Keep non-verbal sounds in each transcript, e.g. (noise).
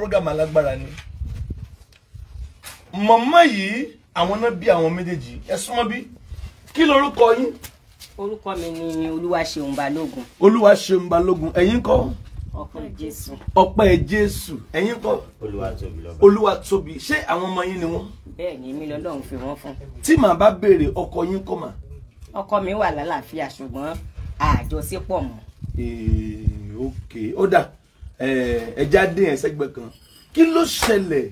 program alágbára ni. Mọ̀mọ́ yìí àwọn náà bí àwọn méjèèjì. Ẹ súnmọ́ bí. Kí lorúkọ yín? Orúkọ mi ni olúwaṣeun balógun. Olúwa ṣeun balógun. Ẹ̀yin kọ́? Ọpẹ́ jésù. Ọpẹ́ jésù. Ẹ̀yin kọ́? Olúwa tóbi lọ́ba. olúwa tóbi. Ṣé àwọn ọmọ yín ni wọ́n? Bẹ́ẹ̀ ni èmi lọ́lọ́run fi wọ́n fún. Tí màá bá béèrè ọkọ yín kọ́ mà? Ọkọ mi wà lálàáfíà ṣùgbọ́n àjọṣepọ̀ mọ́. Ee, ok ó dà ẹja dín ẹ sẹ́gbẹ̀ kan. Kí ló ṣẹlẹ̀?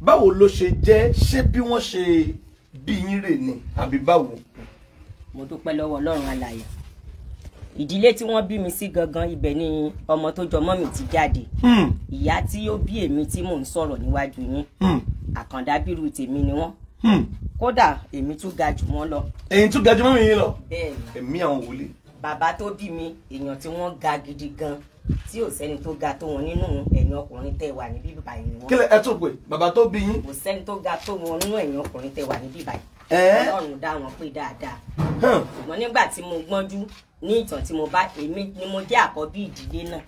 Báwo ló ṣe jẹ́? Ṣé bí wọ́n ṣe bí yín rè ni? Àbí báwo. mo dúpẹ́ lọ́wọ́ ọlọ́run alààyè. Ìdílé tí wọ́n bí mi sí gangan ibẹ̀ ni ọmọ tó jọmọ́ mi ti jáde. Hmm, ìyá tí ó bí èmi tí mò ń sọ̀rọ̀ níwájú yín. Hmm, àkàndá bírú tèmi ni wọ́n. Hmm. kódà èmi tún ga jù wọ́n lọ. Ẹ̀yin tún ga jù mọ́ mi yín lọ. Bẹ́ẹ̀ ni ẹ̀mí àwọn wòlíì. bàbá tó bí mi èèyàn tí wọ́n ga gidi gan tí ò sẹ́ni tó ga tó wọn nínú ẹ̀yin ọkùnrin tẹ́ wà níbí báyìí ni wọ́n lẹ ẹ tún pè bàbá tó bí yín. kò sẹ́ni tó ga tó wọn nínú ẹ̀yin ọkùnrin tẹ́ wà níbí báyìí. Ọlọ́run dá wọn pé dáadáa. Ṣùgbọ́n nígbà tí mo gbọ́njú ní ìtàn tí mo bá èmi ni mo jẹ́ àkọ́bí ìdílé náà.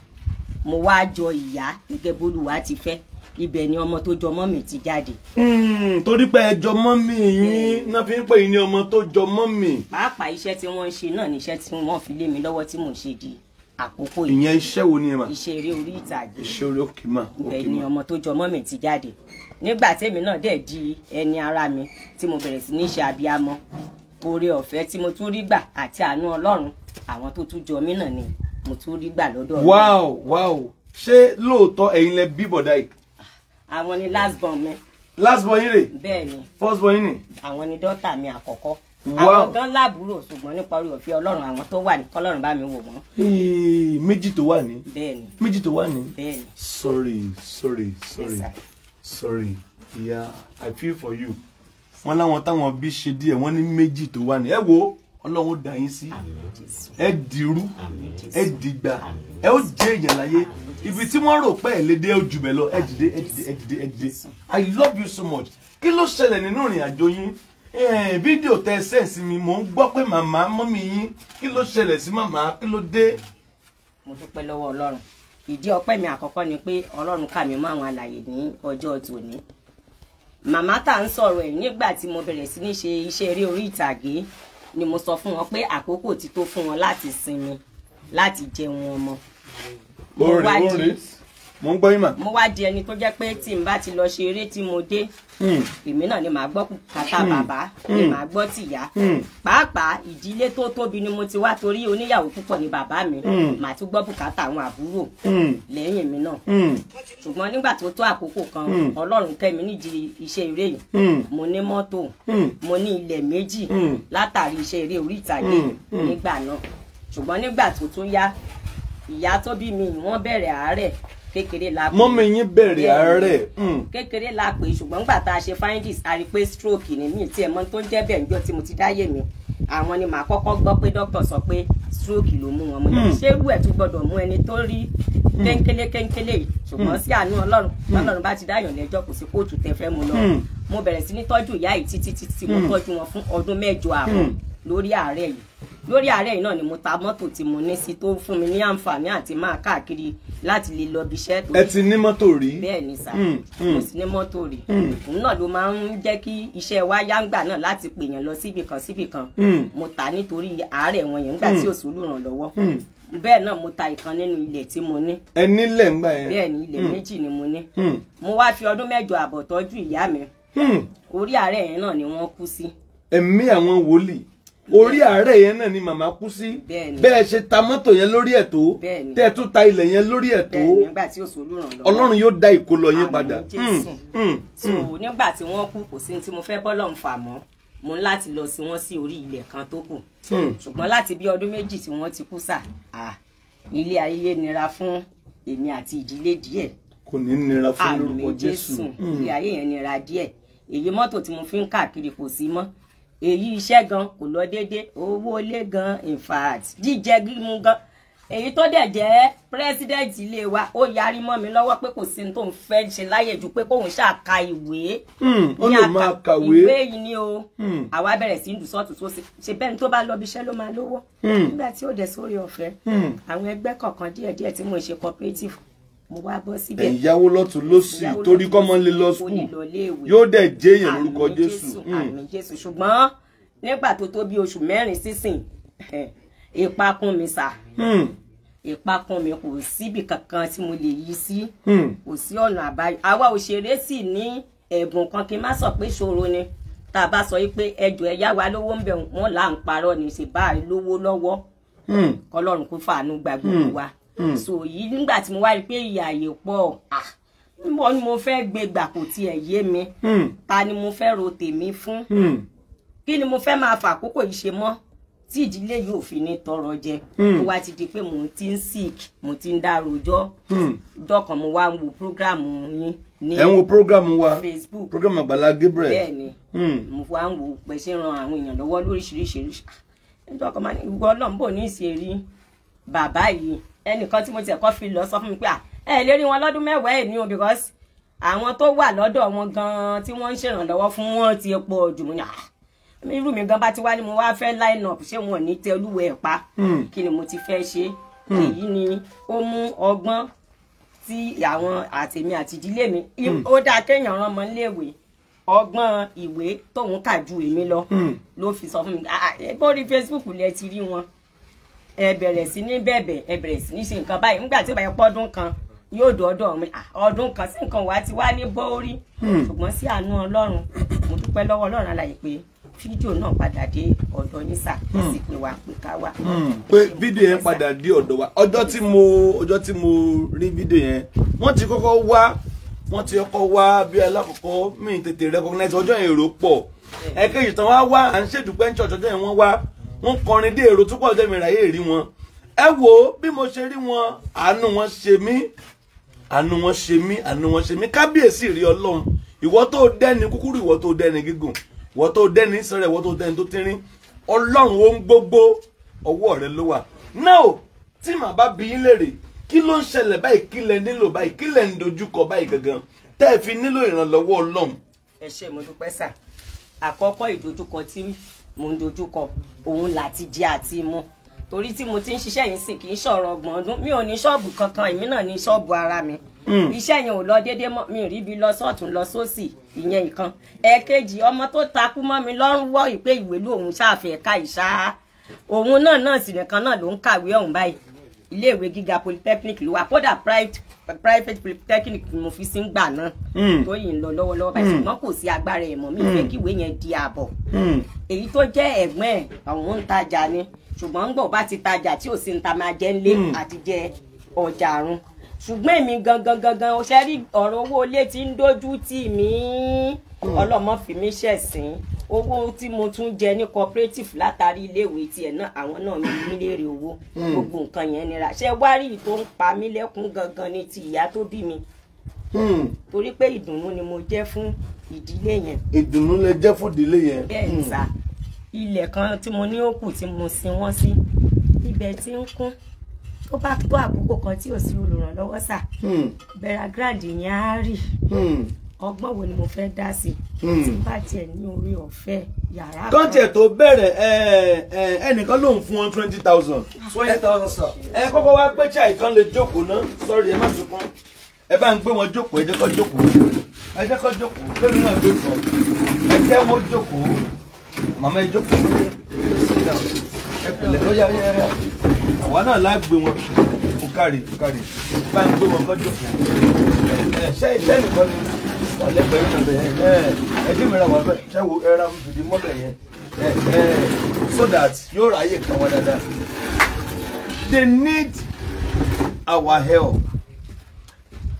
Mo wá jọ ìyá gẹ́gẹ́ bólúwa ti fẹ́. Ibẹ̀ ni ọmọ tó jọmọ́ mi ti jáde. Hmm, torí pé ẹ jọ mọ́ mi yín náà fi ń pè ní ọmọ tó jọ mọ́ mi. pàápàá iṣẹ́ tí wọ́n ń ṣe náà ni iṣẹ́ tí wọ́n fi lé mi lọ́wọ́ tí mò ń ṣe di àkókò yìí ìyẹn iṣẹ́ wo ni ẹ mà. iṣẹ́ eré orí ìtàgé iṣẹ́ orí òkè mà ibẹ̀ ni ọmọ tó jọmọ́ mi ti jáde nígbà tèmi náà dẹ̀ di ẹni ara mi tí mo bẹ̀rẹ̀ sí ní ṣe abiyamọ oore ọ̀fẹ́ tí mo tún rí gbà àti àánú ọlọ́run àwọn tó tún jọ mí náà ni mo tún rí gbà lọ́dọ̀ Ọlọ́run. wow wow ṣé lóòótọ́ ẹ̀yin lẹ bí bọ̀dá yìí. àwọn ni last born mi last boy yín rè bẹ́ẹ̀ ni first boy yín ni. àwọn ni dọ́tà mi àkọ́kọ́. Àwọn gan láàbúrò ṣùgbọ́n nípa orí ọ̀fẹ́ ọlọ́run àwọn tó wà ní kọ́lọ́run bá mi wò wọ́n. Méjì tó wà ní. Bẹ́ẹ̀ ni méjì tó wà ní. bẹ́ẹ̀ ni sorry sorry sorry Yes, sorry. Yeah i feel for you. wọ́n láwọn táwọn bí ṣe díẹ̀ wọ́n ní méjì tó wà ní. ẹ wo ọlọ́run dá yín sí. Ẹ dìrú ẹ dìgbà ẹ ó jẹ́ èèyàn láyé. Ibi tí wọ́n rò pé ẹ lè dé ẹ ó jù bẹ́ẹ̀ lọ. Ẹ dìde ẹ dìde ẹ dìde ẹ dìde. I love you so much. Kí ló ṣẹlẹ̀ nínú ìrìn àjò yín fídíò tẹ ẹ sẹ́ǹsì mi mò ń gbọ́ pé màmá mọ́mí yín kí ló ṣẹlẹ̀ sí màmá kí ló dé. mo dúpẹ́ lọ́wọ́ ọlọ́run. Ìdí ọpẹ́ mi àkọ́kọ́ ni pé ọlọ́run kà mí mọ́ àwọn àlàyé ní ọjọ́ tòní. Màmá tá à ń sọ̀rọ̀ ẹ̀ nígbà tí mo bẹ̀rẹ̀ sí ní ṣe iṣẹ́ eré orí ìtàgé ni mo sọ fún wọn pé àkókò ti tó fún wọn láti sinmi láti jẹun ọmọ. Mo orin wá orin. di mo ń gbọ́ yín mà. mo wá di ẹni tó jẹ́ pé tí n bá ti lọ ṣe eré tí mo dé Hmm. èmi náà ni màá gbọ́ kàtà bàbá ni màá gbọ́ tìyá Hmm. pàápàá ìdílé tó tóbi ni mo ti wá torí oníyàwó púpọ̀ ni bàbá mi Hmm. màá tún gbọ́ bùkátà àwọn àbúrò Hmm. lẹ́yìn mi náà Hmm. ṣùgbọ́n nígbà tó tó àkókò kan Hmm. ọlọ́run kẹ́mi nídìí iṣẹ́ eré yìí Hmm. mo ní mọ́tò Hmm. mo ní ilẹ̀ méjì Hmm. látàrí iṣẹ́ eré orí ìtàgé Hmm. Hmm. nígbà náà ṣùgbọ́n nígbà tó tún yá ìyá tó bí mi wọ́n bẹ̀rẹ̀ àárẹ̀ kékeré la pè é. mọ́mí yín bẹ̀rẹ̀ àárẹ̀. Hmm. kékeré la pè ṣùgbọ́n nígbà tá a ṣe findings a rí pé stroke ni mí tí ẹ mọ tó ń jẹ́ bẹ́ẹ̀ níjọ́ tí mo ti dáyé mi àwọn ni màá kọ́kọ́ gbọ́ pé dókítà sọ pé stroke ló mú wọn mo ní Hmm. ṣé irú ẹ̀ tún gbọ́dọ̀ mú ẹni tó rí kéńkélé kéńkélé yìí ṣùgbọ́n sí àánú ọlọ́run ọlọ́run bá ti dáyàn lẹ́jọ́ kò sí kóòtù tẹ fẹ́ mu lọ mo bẹ̀rẹ̀ sí ní tọ́jú ìyá yìí títí títí mo tọ́jú wọn fún ọdún mẹ́jọ ààbọ̀ lórí àárẹ̀ yìí lórí àárẹ̀ yìí náà ni mo ta mọ́tò tí mo ní sí tó fún mi ní àǹfààní àti máa káàkiri láti lè lọ ibiṣẹ́ tó ẹ ti ní mọ́tò rí. bẹ́ẹ̀ ni sà Mm, mm. mo sì ní mọ́tò rí Mm. òun náà ló máa ń jẹ́ kí iṣẹ́ wa yáǹgbà náà láti pèèyàn lọ síbì kan síbì kan Mm. mo tà nítorí àárẹ̀ wọn yẹn nígbà tí ò sólùrànlọ́wọ́ Mm. bẹ́ẹ̀ náà mo ta ìkan nínú ilẹ̀ tí mo ní ẹ nílẹ̀ ńgbà yẹn. bẹ́ẹ̀ ni ilẹ̀ méjì ni mo ní Hmm. mo wá fi ọdún mẹ́jọ àbọ̀ tọ́jú ìyá mi Hmm. orí àárẹ̀ yẹn náà ni wọ́n kú sí ẹ̀mí àwọn wòlíì orí àárẹ̀ yẹn náà ni màmá kú sí. Bẹ́ẹ̀ ṣe ta mọ́tò yẹn lórí ẹ̀ tó. Tẹ́ ẹ tún ta ilẹ̀ yẹn lórí ẹ̀ tó. Ọlọ́run yóò dá ìkólọ yín padà. Hmm. Hmm. so nígbà tí wọ́n kú kò sí ní tí mo fẹ́ bọ́lọ̀ ń fà mọ́. Mo ní láti lọ sí wọn sí orí ilẹ̀ kan tó kù. Hmm. ṣùgbọ́n láti bí ọdún méjì tí wọ́n ti kú sà ilé ayé nira fún èmi àti ìdílé díẹ̀. Kò ní nira fún lórúkọ jésù. ilé ayé yẹn nira díẹ̀. Èyí mọ́tò tí mo fi ń káàkiri kò sí mọ́ èyí iṣẹ́ gan kò lọ déédéé owó ilé gan in fact jíjẹ gímú gan èyí tó dẹ̀ jẹ́ president ilé wa ó yarí mọ́ mi lọ́wọ́ pé kò sí tó ń fẹ́ ṣe láyè ju pé kóun ṣàka ìwé Hmm. ní máa kàwé. ìwé yìí ni o Hmm. àwa bẹ̀rẹ̀ sí ń dùn sọ́ọ̀tù tó ṣe bẹ́ẹ̀ ni tó bá lọ bí iṣẹ́ ló máa lówó Hmm. nígbà tí ó dẹ̀ sórí ọ̀fẹ́ Hmm. àwọn ẹgbẹ́ kọ̀ọ̀kan díẹ̀díẹ̀ tí mò ń ṣe cooperative mo wá bọ́ síbẹ̀. Ẹ̀yáwó lọ́tún lọ́sì torí kọ́mọ lè lọ skul. yóò dẹ̀ jẹ́ èèyàn lórúkọ jésù. Àmín jésù. Ṣùgbọ́n nígbà tó tó bí oṣù mẹ́rin sísìn ipa kún mi sà. Hmm, ipa kún mi kò síbi kankan tí mo lè yí sí. Hmm, kò sí ọ̀nà àbáyọ. Àwa òṣèré sì ní ẹ̀bùn kan kí n má sọ pé ṣòro ni. Tá a bá sọ pé ẹjọ́ ẹ yá wa lówó ń bẹ̀. Wọ́n là ń parọ́ ní ṣe bá a lówó lọ́wọ́. Hmm, kọlọ́run kó fàánú gbogbo wa so yìí nígbà tí mo wá rí i pé ìyà yìí pọ̀ ah níbo ni mo fẹ́ gbé gbà kò tiẹ̀ yé mi. Hmm, ta ni mo fẹ́ ro tèmi fún? Hmm, kí ni mo fẹ́ máa fà àkókò yìí ṣe mọ́? Tí ìdílé yóò fi ní tọrọ jẹ. Hmm. ó wá ti di pé mò ń ti ń sick mo ti ń dá rojọ́. Hmm. dọ́kan mo wá ń wo prógráàmù yín ní ẹ̀ ń wo programu wa? Facebook. Programu Àgbàlá Gabriel. Bẹ́ẹ̀ ni. Hmm, mo wá ń wo ṣé ran àwọn èèyàn lọ́wọ́ lóríṣiríṣi. Dọ́kan máa ní ìwọ bò ní ìṣèrí bàbá yìí ẹnìkan tí mo tiẹ̀ kọ́ fi lọ sọ fún mi pé à ẹ lè rí wọn lọ́dún mẹ́wàá ẹ̀ ní o because àwọn tó wà lọ́dọ̀ wọn gan-an tí wọ́n ń ṣèrànlọ́wọ́ fún wọn ti pọ̀ jù mí irú mi gan bá ti wá ní mo wá fẹ́ line up ṣé wọn ò ní tẹ olúwẹ̀ ẹ̀ pa? Hmm, kí ni mo ti fẹ́ ṣe? Èyí ni ó mú ọgbọ́n tí àwọn àtèmi àti ìdílé mi. Ó dáa kéèyàn rán ọmọ léèwé ọgbọ́n ìwé tóun kà ju èmi lọ hmm. ló fi sọ fún mi. Ah bórí Facebook lẹ ti rí wọn ẹ bẹ̀rẹ̀ sí ní bẹ̀bẹ̀ ẹ bẹ̀rẹ̀ sí ní ṣe nǹkan báyìí. Nígbà tí ó bá yẹ pọ́dún kan yóò dọ́dọ̀ mi ọdún kan sí nǹkan wá ti wá ní bórí Hmm. ṣùgbọ́n sí àánú ọlọ́run mo dúpẹ́ lọ́wọ́ ọlọ́run alàyè pé fídíò náà padà dé ọ̀dọ̀ yín sà. Sì pé ká wá. pé fídíò yẹn padà dé ọ̀dọ̀ wa. Ọjọ́ tí mo ọjọ́ tí mo rí fídíò yẹn wọ́n ti kọ́kọ́ wá wọ́n ti kọ́kọ́ wá bí alákọ̀ọ́kọ́ mi tètè recognize ọjọ́ yẹn èrò pọ̀. Ẹ̀kejì tán wá wá à ń ṣèdúpẹ́ ń ṣọ̀ṣọ́ ọjọ́ yẹn wọ́n wá wọ́n kọrin dé èrò tó pọ̀ ọjọ́ mi ráyè rí wọn. Ẹ wo bí mo ṣe rí wọn àánú wọn ṣe mí àánú wọn ṣe mí àánú wọn ṣe mí. Kábíyèsí rí ọlọ́run. Ìwọ tó dẹ́ni kúkúrú ìwọ tó dẹ́ni gígùn. Ìwọ tó dẹ́ni sọ̀rọ̀ ìwọ tó dẹ́ni tó tínrín. Ọlọ́run ohun gbogbo. Ọwọ́ rẹ ló wà. Náà tí màá bá bi yín léèrè kí ló ń ṣẹlẹ̀ báyìí? Kí lẹ nílò báyìí? Kí lẹ ń dojúkọ báyìí gangan? Tẹ́ ẹ fi nílò ìrànlọ́wọ́ ọlọ́run. ẹ ṣé mo dúpẹ́ sà. Àkọ́kọ́ ìdojúkọ tí mo ń dojúkọ òun láti jẹ àti mu. Torí tí mo ti ń ṣiṣẹ́ yìí sì kì í ṣọ̀rọ̀ ọgbọ̀n ọdún. Mi ò ní ṣọ́ọ̀bù kankan èmi náà ní ṣọ́ọ̀bù ara mi. Iṣẹ́ yẹn ò lọ déédé mọ́. Mi ò rí ibi lọ sọ́ọ̀tún lọ sósì. Ìyẹn ìkan ẹ̀ẹ̀kejì ọmọ tó takú mọ́ mi lọ́rùn wọ́ ìpè ìwé lòun ṣàfẹ́ ká ìṣá. Òun náà náà sì nìkan náà ló ń kàwé ọ̀hún báyìí. Iléèwé gíga polytechnic ló wà. Kódà private private polytechnic ni mo fi sí ń gbà náà. Mm. tó yìí ń lọ lọ́wọ́lọ́wọ́ báyìí. Ṣùgbọ́n kò sí agbára ẹ̀ mọ́. Mi ìfẹ́ kíwé yẹn di ààbọ̀. Hmm. èyí tó jẹ́ ẹ̀gbọ́n ẹ̀ àwọn ń tajà ni. Ṣùgbọ́n ń gbọ̀ bá ti tajà tí ò sí ń ta máa jẹ́ ńlé àti jẹ ọjà àrùn. Ṣùgbọ́n èmi gangan gangan ó ṣe rí ọ̀rọ̀ owó ilé tí ń dojú tì mí ọlọ́mọ fi mí ṣẹ̀sín. Owó tí mo tún jẹ ní cooperative látàrí iléèwé tiẹ̀ náà àwọn náà mi ní léèrè owó. Gbogbo nǹkan yẹn nira. Ṣé wá rí i tó ń pa mí lẹ́kún gangan ní ti ìyá tó bí mi? Hmm. torí pé ìdùnnú ni mo jẹ́ fún ìdílé yẹn. Ìdùnnú lẹ jẹ́ fún ìdílé yẹn. bẹ́ẹ̀ ni sá ilẹ̀ kan tí mo ní kù tí mo sin wọ́n sí ibẹ̀ tí ń kún. Tó bá tó àkókò kan tí ò sí olùrànlọ́wọ́ sà. Hmm. bẹ̀rẹ̀ gíráàdì yẹn á rì Hmm. Ọgbọ́n wo ni mo fẹ́ dá sí? Hmm. tí bá tiẹ̀ ní orí ọ̀fẹ́ yàrá kọ́ńtẹ̀ tó bẹ̀rẹ̀ ẹnìkan lòun fún wọn twenty thousand. twenty thousand sir. ẹ kọ́kọ́ wá pé chai kan lè jókòó ná. Sọ́ọ̀rì ẹ má sunkún. Ẹ bá ń gbé wọn jókòó ẹ jẹ́ kó jókòó. Ẹ jẹ́ kó jókòó. Lórí náà gbé kan ẹ jẹ́ wọn jókòó. Màmá ẹ jókòó. Ẹ pẹ̀lẹ́. Ó yá ó yá ó yá. Àwa náà lá gbé wọn. Kó kárí kó kárí bá ń gbé wọn kó jókòó. Ẹ ẹ ṣe ìṣe nìkan ni yẹn ẹ mìíràn wà bẹ́ẹ̀ fìdí mọ́bẹ̀ yẹn ẹ ẹ so that yóò ráyè kàn wọ́n dáadáa they need our help.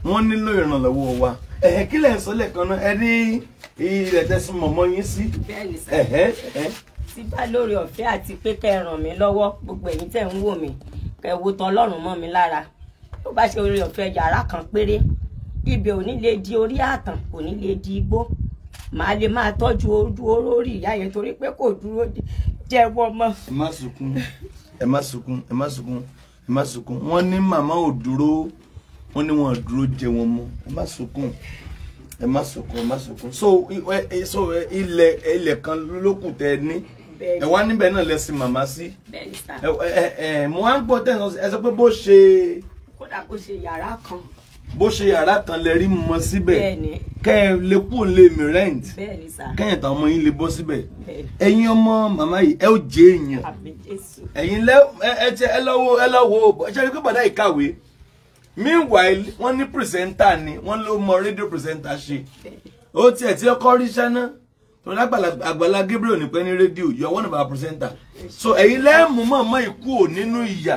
Wọ́n nílò ìrànlọ́wọ́ wa. Ẹ̀hẹ́ kí lẹ̀ ń sọ lẹ́ẹ̀kan náà? Ẹ ní ilẹ̀ tẹ̀sán mọ̀mọ́ yín sí. Bẹ́ẹ̀ ni sá tí bá lórí ọ̀fẹ́ àti pé kẹ́ ẹ ràn mí lọ́wọ́ gbogbo ẹ̀yin tẹ̀ ń wò mí kẹ́ ẹ wo tọlọ́run mọ́ mi lára. Tó bá ṣe orí ọ̀fẹ́ yàrá kan péré ibẹ̀ ò ní lè di orí àtàn kò ní lè di igbó. Màá lè máa tọ́jú ojú olórí ìyá yẹn torí pé kò dúró jẹ́wọ́ mọ́. ẹ má sunkún. Ẹ má sunkún. Ẹ má sunkún. Ẹ má sunkún. Wọ́n ní màmá ò dúró. Wọ́n ní wọn ò dúró jẹ wọn mọ́. Ẹ má sunkún. Ẹ má sunkún. Ẹ má sunkún. So so ilẹ̀ ilẹ̀ kan lókùn tẹ ẹ ní ẹ wá níbẹ̀ náà lẹ́sìn màmá sí. Ẹ ẹ mo wá ń gbọ́ tẹ̀ ẹ sọ pé bó ṣe kódà kó ṣe yàrá kan bó ṣe yàrá kan lẹ rí mọ síbẹ̀ kẹ́ ẹ lè kú lè mi rent kẹ́yìn táwọn ọmọ yín lè bọ́ síbẹ̀. Ẹ̀yin ọmọ màmá yìí ẹ ó jẹ́ èèyàn. Ẹ̀yin ẹ lọ́wọ́ ẹ lọ́wọ́ ẹ ṣe é pé bàdá ìkàwé meanwhile wọ́n ní pìrìsẹ́ńtà ni wọ́n ló mọ rédíò pìrìsẹ́ńtà ṣe. Ó tiẹ̀ tí ó kọ́ ríṣẹ́ náà tó lágbàlá Gabriel ní pẹ́ ní rédíò you are one of our presenter. So ẹ̀yin lẹ́ẹ̀mú mọ̀mọ́ ìkú ò nínú ìyà.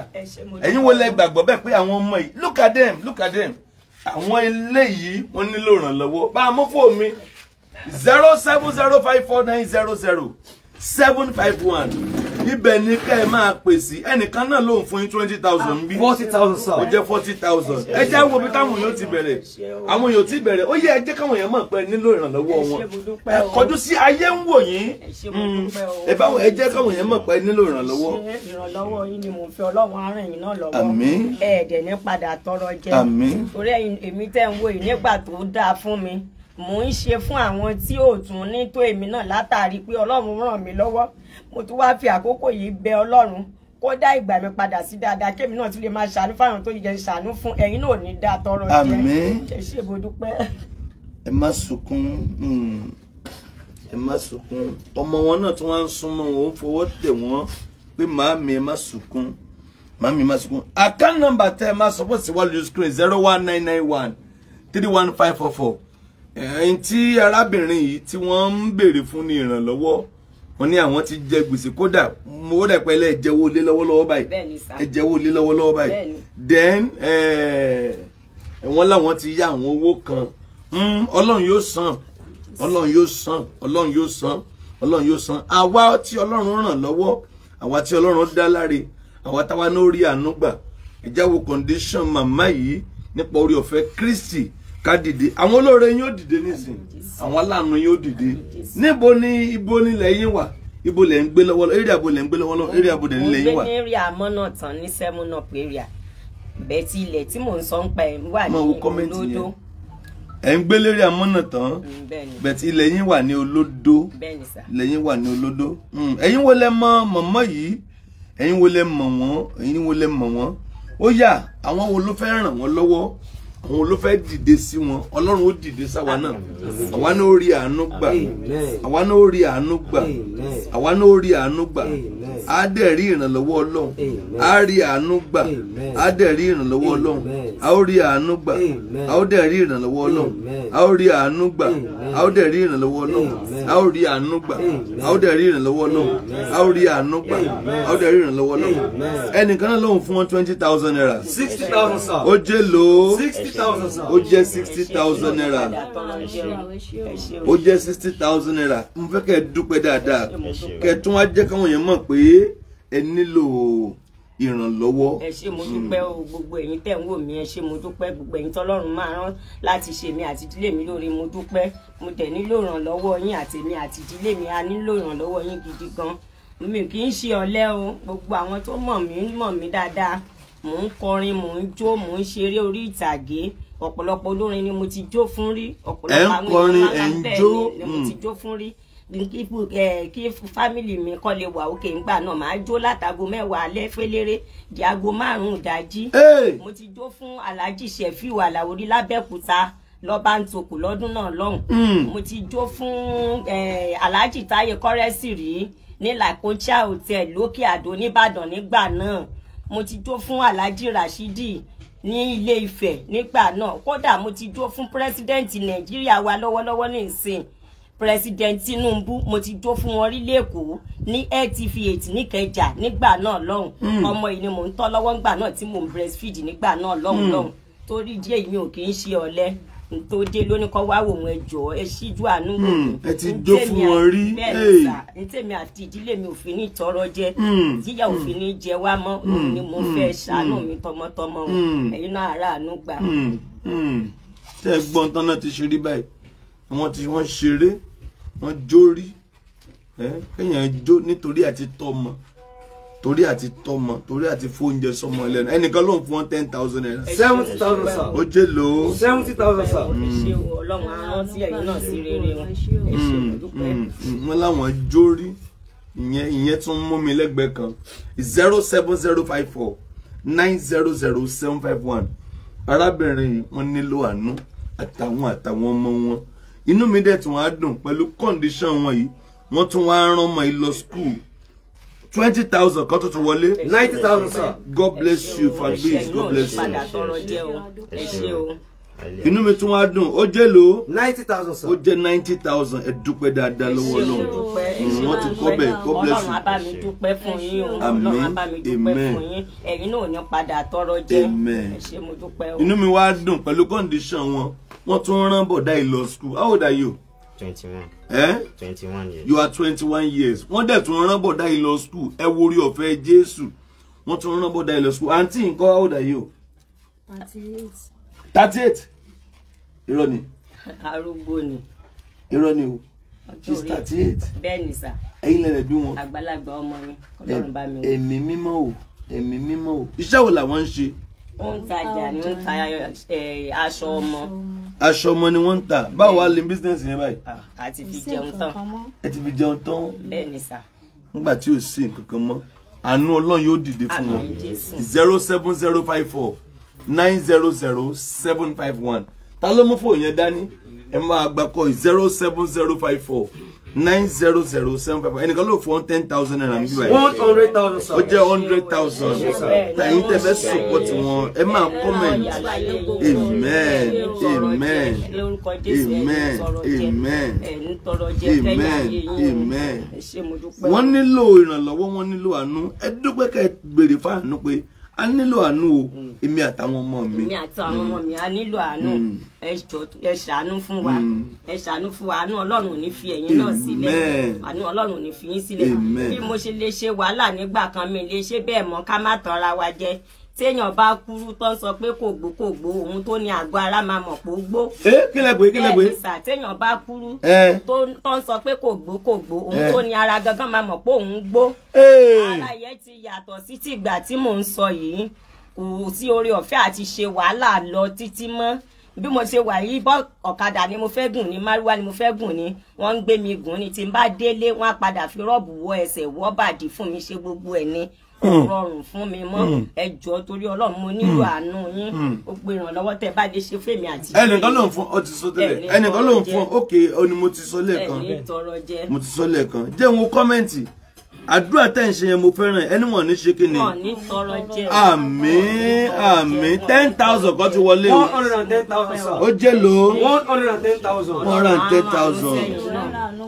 Ẹ̀yin wo lẹ gbàgbọ́ bẹ́ẹ̀ pé àwọn ọmọ yìí look at them look at them àwọn eléyìí wọ́n nílò ìrànlọ́wọ́. Bá a mú fóònù mi. zero seven zero five four nine zero zero seven five one. Ibẹ̀ ni ká ẹ máa pè sí ẹnìkan náà ló ń fún yín twenty thousand bí. Forty thousand sir. ó jẹ́ forty thousand. Ẹ jẹ́ wo bí táwọn èèyàn ti bẹ̀rẹ̀. Àwọn èèyàn ti bẹ̀rẹ̀. Ó yẹ ẹ jẹ́ káwọn èèyàn mọ̀ pé nílò ìrànlọ́wọ́ wọn. Ẹ kọjú sí ayé ń wò yín. Ẹ báwo ẹ jẹ́ káwọn èèyàn mọ̀ pé nílò ìrànlọ́wọ́. Ìrànlọ́wọ́ yín ni mo fẹ́. Ọlọ́run á ràn yín náà lọ́wọ́. Àmín. ẹ̀ẹ́dẹ̀ ní padà tọrọ jẹ. Àmín. torí èmi tẹ́ ń wo yìí nígbà tó dáa fún mi mò ń ṣe fún àwọn tí ò tún ní tó èmi náà látàrí pé ọlọ́run ràn mí lọ́wọ́. Mo tún wá fi àkókò yìí bẹ ọlọ́run kó dá ìgbà mi padà sí dáadáa kémi náà tún lè máa ṣàánú fáwọn tó yẹ ṣàánú fún. Ẹ̀yin náà ní dá tọrọ jẹ. Àmín. ẹ ṣé mo dúpẹ́. ẹ má sunkún mm, ẹ má sunkún. Ọmọ wọn náà tí wọ́n ń súnmọ́ wọn ó fọwọ́ tẹ̀ wọ́n pé màámi ẹ má sunkún. Màámi má sunkún. Account number tẹ ẹ má sọ fún ìsìnwá lójú screen zero one nine nine one three one five four four ẹ̀yìn tí arábìnrin yìí tí wọ́n ń béèrè fún ní ìrànlọ́wọ́. Wọ́n ní àwọn ti jẹ gbèsè kódà mo wọ́n dẹ̀ pẹ́lẹ́ ẹ̀jẹ̀wó lé lọ́wọ́lọ́wọ́ báyìí. Ẹ̀jẹ̀wó lé lọ́wọ́lọ́wọ́ báyìí. Then wọ́n láwọn ti yá àwọn owó kan. Mm, ọlọ́run yóò san. Ọlọ́run yóò san. Ọlọ́run yóò san. Ọlọ́run yóò san. Àwa tí ọlọ́run ràn lọ́wọ́ àwa tí ọlọ́run dá láre àwa táwa náà rí àánú gbà. Ìjáwó condition màmá yìí nípa orí ọ̀fẹ́ Kristi ká dìde. Àwọn olóore yóò dìde nísìn àwọn aláàánú yóò dìde. Níbo ni ibo nílẹ̀ yín wà? Ibo lẹ̀ ń gbé lọ́wọ́ area bo lẹ̀ ń gbé lọ́wọ́ bo lẹ̀ mo nílẹ̀ gbé yín wà? Ní area amọ́nà tán ní up area. Bẹ́ẹ̀ tí ilẹ̀ tí mò ń sọ ń pa ẹ̀ wà ní olódó. Ẹ̀ ń gbé lérí amọ́nà tán Mm, bẹ́ẹ̀ ni. Bẹ̀tí ilẹ̀ yín wà ní olódó. Lẹ́yìn wà ní olódó. Mm, ẹ̀yin wo lẹ mọ mọ̀mọ́ yìí? Ẹ̀yin wo lẹ mọ̀ wọ́n? Ẹ̀yin wo lẹ mọ̀ wọ́n? Ó yá àwọn wo ló fẹ́ ràn wọ́n lọ́wọ́ wo ló fẹ́ dìde sí wọn ọlọ́run ó dìde sáwa náà àwa náà ó rí àánú gbà àwa náà ó rí àánú gbà àwa náà ó rí àánú gbà á dẹ̀ rí ìrànlọ́wọ́ ọlọ́run á rí àánú gbà á dẹ̀ rí ìrànlọ́wọ́ ọlọ́run á ó rí àánú gbà á ó dẹ̀ rí ìrànlọ́wọ́ ọlọ́run á ó rí àánú gbà á ó dẹ̀ rí ìrànlọ́wọ́ ọlọ́run á ó rí àánú gbà a ó dẹ̀ rí ìrànlọ́wọ́ náà a ó rí àánú gbà a ó dẹ̀ rí ìrànlọ́wọ́ Amen. ẹnìkan náà lóun fún wọn twenty thousand naira sixty thousand sir. ó jẹ́ ó sixty. Ó jẹ́ sixty thousand naira. Ó jẹ́ sixty thousand naira. Mo fẹ́ kẹ́ ẹ dúpẹ́ dáadáa. Kẹ́ ẹ tún wá jẹ́ káwọn èèyàn mọ̀ pé ẹ nílò ìrànlọ́wọ́. Ẹ ṣé mo dúpẹ́ o. Gbogbo ẹ̀yin tẹ́ ń wò mí ẹ ṣé mo dúpẹ́. Gbogbo ẹ̀yin tọ́lọ́run máa rán láti ṣe mi àti ìdílé mi lórí mo dúpẹ́. Mo dẹ̀ nílò ìrànlọ́wọ́ yín àti èmi àti ìdílé mi a nílò ìrànlọ́wọ́ yín gidi gan. Mi kì í ṣe ọ̀lẹ o. Gbogbo àwọn tó mọ̀ mí mọ̀ mí dáadáa mò ń kọrin mò ń jó mò ń ṣeré orí ìtàgé. Ọ̀pọ̀lọpọ̀ olórin ni mo ti jó fún rí. Ọ̀pọ̀lọpọ̀ àwọn èèyàn ẹ ń bẹ́ẹ̀ jó, ni mo mm. ti jó fún rí. Kí fámìlì mi kọ́ lè wà òkè ńgbà náà. Màá jó látago mẹ́wàá alẹ́ fẹ́lẹ́rẹ́ di aago márùn-ún ìdájí. Mo ti jó fún alhaji shefiu alawori lábẹ́òkúta lọ́ba ń tokù lọ́dún náà lọ́hùn. Mm. mo ti jó fún alhaji táyé kọ́rẹ́sì rí ní lakocha hotel lókè àdó nìbàdàn nígbà náà mo ti jó fún alhaji rashidi ní ilé ifẹ̀ nígbà náà. Kódà mo ti jó fún pírẹsidẹ́ǹtì nàìjíríà wa lọ́wọ́lọ́wọ́ ní ìsìn president tinubu mo ti jó fún wọn rí lẹ́kọ̀ọ́ ní ltv eight níkẹjà nígbà náà lọ́hùn. Ọmọ yìí ni mò ń tọ́ lọ́wọ́ ńgbà náà tí mò ń breastfeed nígbà náà lọ́hùn lọ́hùn torí díẹ̀ mi ò kì í ṣe ọ̀lẹ tó dé lónìí kọ́ wá wò wọ́n ẹ jọ̀ọ́ ẹ ṣíjú àánú wò Hmm, ẹ ti jó fún wọn rí. ní tèmi àti ìdílé mi ò fi ní tọrọ jẹ Hmm, jíjà ò fi ní jẹ wá mọ́ ni mo fẹ́ ṣàánú mi tọmọtọmọ. Hmm. ẹ̀yin náà àràánú gbà. Hmm, hmm. tẹ́ ẹ gbọ́n tán náà ti ṣe rí báyìí àwọn tí wọ́n ṣeré wọ́n jórí ẹ kéèyàn jó nítorí àti tọ́mọ torí àti tọ́mọ torí àti fóúnjẹ sọmọ lẹ́nu. Ẹnìkan ló ń fún wọn ten thousand naira. Seventy thousand ó sir. jẹ́ lò ó seventy thousand sir. ṣé ọlọ́run á rántí ẹ̀yin náà sí rere wọn. Ṣé mo dúpẹ́. wọ́n láwọn jórí. Ìyẹn ìyẹn tún mú mi lẹ́gbẹ̀ẹ́ kan. Zero seven zero five four nine zero zero seven five one. Arábìnrin wọ́n nílò àánú àtàwọn àtàwọn ọmọ wọn. Inú mi dẹ̀ tún wá dùn pẹ̀lú kọ́ndíṣàn wọn yìí. Wọ́n tún wá rán ọmọ yìí lọ school twenty thousand kan tó tún wọlé. Ninety thousand sir. God bless you Fabrice God bless you. Inú mi tún wá dùn. Ó jẹ́ ó. ninety thousand ó sir. jẹ́ ninety thousand. Ẹ dúpẹ́ dáadáa lọ́wọ́ ẹ Mm, wọ́n ti kọ́ bẹ́ẹ̀. God bless ọlọ́run you á bá mi dúpẹ́ fún yín o. Ọlọ́run á bá mi dúpẹ́ Amen. fún yín. Ẹ̀yin náà ò ní padà tọrọ jẹ. Amen. ẹ ṣé mo dúpẹ́ o. inú mi wá dùn pẹ̀lú kọ́ndíṣàn wọn. Wọ́n tún rán bọ̀dá yìí lọ school. How old are you? Twenty-one. Eh? twenty-one years. you are twenty one years. Wọ́n dẹ̀ tún rán bọ̀dá yìí lọ school. Ẹ wo orí ọ̀fẹ́ jésù. Wọ́n tún rán bọ̀dá yìí lọ school. Àǹtí nǹkan how old are you? thirty eight irọ́ ni. Arúgbó ni. Irọ́ ni o. She's orí. thirty eight bẹ́ẹ̀ ni sà. Ẹ̀yin lẹ́lẹ̀ bí wọn. Àgbàlagbà ọmọ ni ọlọ́run bá mi wò ẹ̀mí mímọ́ o. Ẹ̀mí mímọ́ o. Iṣẹ́ wo làwọn ń ṣe? Ó ń tajà ni ó ń ta ẹ, aṣọ ọmọ aṣọ ọmọ ni wọ́n ń tà. Báwo wá lè business yẹn báyìí? Ah, àti fi jẹun tán. Ẹ ti fi jẹun tán. Bẹ́ẹ̀ ni sà. Nígbà tí ò sí nǹkan kan mọ́ àánú ọlọ́run yóò dìde fún wọn. Zero seven zero five four nine zero zero seven five one. Ta ló mú fóònù yẹn dání? Ẹ máa gbà kọ zero seven zero five four nine zero zero seven five ẹnìkan ló fún ten thousand naira níbí báyìí. One hundred thousand ó jẹ́ hundred thousand. Tàyín tẹ́ fẹ́ support wọn ẹ máa comment. Amen. Amen. Amen. Amen. Amen. Amen. Wọ́n nílò ìrànlọ́wọ́ wọ́n nílò àánú. Ẹ dúpẹ́ kẹ́ ẹ béèrè fún àánú pé a nílò àánú o. Èmi àtàwọn ọmọ mi. Èmi àti àwọn ọmọ mi a nílò àánú. Ẹ jọ̀ọ́ ẹ ṣàánú fún wa. Ẹ ṣàánú fún wa. Àánú ọlọ́run ò ní fi ẹ̀yin náà sílẹ̀. Àánú ọlọ́run ò ní fi yín sílẹ̀. Bí mo ṣe lè ṣe wàhálà nígbà kan mi lè ṣe bẹ́ẹ̀ mọ́ ká má tanra wa jẹ téèyàn bá kúrú tó ń sọ pé kò gbó kò gbó òun tó ní àgọ́ ara máa mọ̀ pé ó gbó. Ẹ kílẹ̀ pé kílẹ̀ pé bẹ́ẹ̀ ni sà téèyàn bá kúrú tó ń sọ pé kò gbó kò gbó òun tó ní ara gangan máa mọ̀ pé òun gbó. Ara yẹn ti yàtọ̀ sí tìgbà tí mò ń sọ yìí. Kò sí oore ọ̀fẹ́ àti ṣe wàhálà lọ títí mọ́. Bí mo ṣe wà yìí bọ́ ọ̀kadà ni mo fẹ́ gùn ní márúwá ni mo fẹ́ gùn ní wọ́n ń gbé mi gùn ní tí n bá délé wọ́n á padà fi rọ́ọ̀bù wọ ẹsẹ̀ wọ́ bàdí fún mi ṣe gbogbo ẹ̀ ní kò rọrùn fún mi mọ́. Ẹ jọ̀ọ́ torí ọlọ́run mo nílò àánú yín. Gbogbo ìrànlọ́wọ́ tẹ́ bá lè ṣe fèmí àti ẹnìkan ló ń fún ọ ti sọ tẹ́lẹ̀. Ẹnìkan ló ń fún ókè ọ ni mo ti sọ lẹ́ẹ̀kan. Mo ti sọ lẹ́ẹ̀kan. Jẹ́ n wo kọ́mẹ́ǹtì àdúrà tẹ́ ń ṣe yẹn mo fẹ́ràn ẹni wọ̀n ní ṣe kí ni? Wọn ní tọrọ jẹ. Àmín àmín. Ten thousand kan ti wọlé o. One hundred and ten thousand ó sir. jẹ́ ó one hundred and ten thousand. one hundred and ten thousand.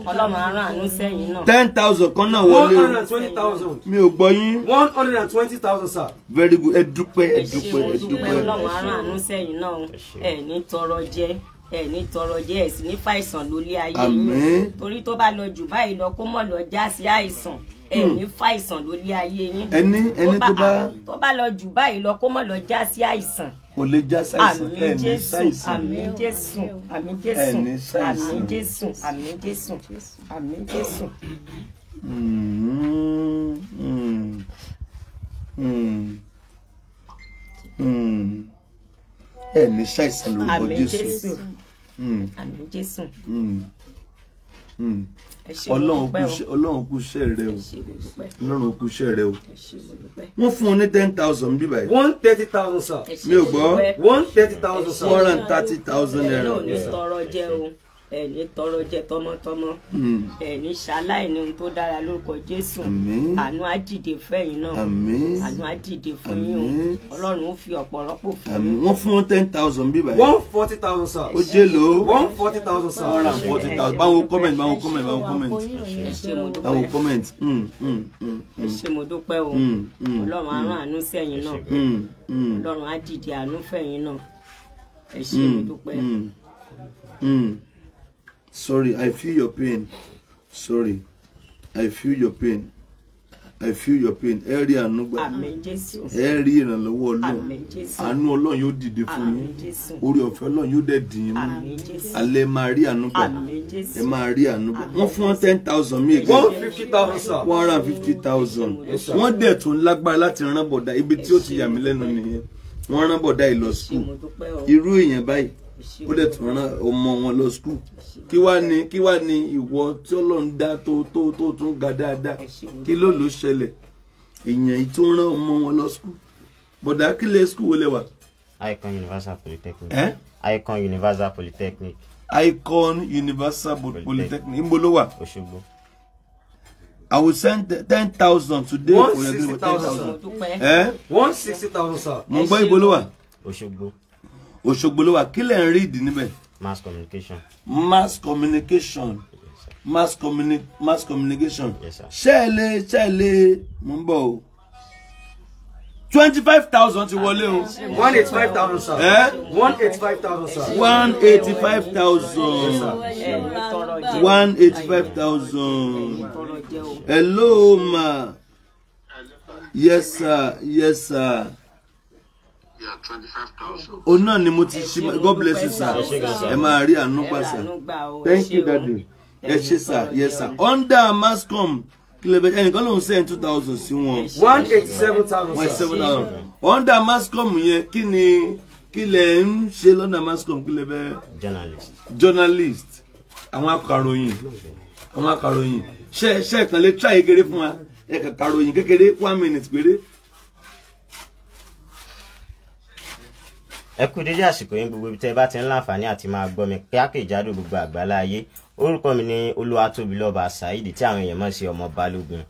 Ọlọ́run arán àánú sẹ́yìn náà. Ten thousand kan náà one wọlé hundred o and twenty thousand. mi ò gbọ́ yín. One hundred and twenty thousand sir. very good. Ẹ dúpẹ́ ẹ dúpẹ́ ẹ dúpẹ́. Ọlọ́run arán àánú sẹ́yìn náà ẹ ní tọrọ jẹ ẹ ní tọrọ jẹ ẹ sì ní fàìsàn lórí ayé yín. Torí tó bá lọ jù báyìí lọ kó mọ̀ lọ já sí àìsàn ẹ ní fàìsàn lórí ayé yín. Ẹni ẹni tó bá tó bá lọ jù báyìí lọ kó mọ̀ lọ já sí àìsàn. Kò lè já sáìsàn ẹni jésù sáìsàn àmín jésù àmín jésù àmín jésù àmín jésù àmín jésù. Mm. ẹni ṣàìsàn lórúkọ àmín Jésù. Jésù Mm, àmín jésù Ọlọ́run kú iṣẹ́- rẹ o. Ọlọ́run kú iṣẹ́ rẹ o. Wọ́n fún un ní ten thousand bí báyìí. One thirty thousand sir. mi ò gbọ́. one thirty thousand four sir. hundred and thirty thousand naira ẹ ní tọrọ jẹ tọmọtọmọ. Mm, ẹ ní ṣaláì ní ohun tó dára lórúkọ jésù. Àánú á dìde fẹ́yìn náà. Àánú á dìde fún yín o. Ọlọ́run ó fi ọ̀pọ̀ rọ́pò fún yín. Wọ́n fún ten thousand bí báyìí. One forty thousand sir. ó jẹ́ lò ó one forty thousand sir. one hundred and forty thousand. Báwo comment báwo comment báwo comment. Báwo comment. Mm, mm, mm, ẹ ṣé mo dúpẹ́ o. Mm, mm, ọlọ́run á rán àánú sẹ́yìn náà. Ọlọ́run á dìde àánú fẹ́yìn náà. Ẹ ṣé mo dúpẹ́. Mm. Mm. Sorry, I feel your pain. Sorry, I feel your pain. I feel your pain. Ẹ rí àánú gbà. Ẹ rí ìrànlọ́wọ́ Ọlọ́run. Àánú Ọlọ́run yóò dìde fún yín. Orí ọ̀fẹ́ Ọlọ́run yóò dẹ̀ dì yín mú. Alẹ́ máa rí àánú gbà. Ẹ máa rí àánú gbà. Wọ́n fún wọn ten thousand mí ègbé. one fifty thousand one hundred and fifty thousand. Wọ́n dẹ̀ tún lágbára láti rán bọ̀dá ibi tí ó ti yà mí lẹ́nu nìyẹn. Wọ́n rán bọ̀dá o Irú èèyàn báyìí ó dẹ̀ tún rán ọmọ wọn lọ skul kí wá ní kí wá ní ìwọ tí ọlọ́run dá tó tó tó tún ga dáadáa? Kí ló ló ṣẹlẹ̀? Èèyàn yìí tún rán ọmọ wọn lọ skul bọ̀dá kí lè skul wọlé wà? Icon universal polytechnic. Eh? icon universal polytechnic. Icon universal Poly- polytechnic. Níbo ló wà? Òṣogbo. I will send ten thousand today One sixty thousand. one sixty thousand sir. mo ń gbọ́ ibo ló wà. Òṣogbo òṣogbo ló wà. Kí lẹ̀ ń ìdí níbẹ̀? Mass communication. Mass communication. Mass communi mass communication. Ṣé ẹ lè ṣé ẹ lè bọ̀ o. twenty five thousand ti wọlé o. One eighty five thousand sir. one eighty five thousand sir. one eighty five thousand. One eighty five thousand. Hello ma. Yes sir. Yes sir Yeah, 25,000. o náà ni mo ti ṣe god bless you sir. Ẹ máa rí àánú rà sir. Thank you daddy. Ẹ ṣe sir. Yes sir. Under mascom kílẹ̀bẹ̀ ẹnìkan ń send two thousand sí wọn. One eighty seven thousand one seven thousand. Under mascom yẹn kí ni kí lẹ̀ ń ṣe lọ́nà mascom? Kílẹ̀bẹ̀ journalist. Journalist. Àwọn akàròyìn àwọn akàròyìn ṣe ṣe ìtàn lè try kékeré fún wa? Ẹ kà kàròyìn kékeré one minute péré. Ẹ kú dédé àsìkò yín gbogbo ibi tẹ́ bá ti ń láǹfààní àti máa gbọ́ mi káàkiri gbogbo àgbálá ayé. Orúkọ mi ni olúwatóbilọ́ba saheed tí àwọn èèyàn mọ̀ sí ọmọ balógun.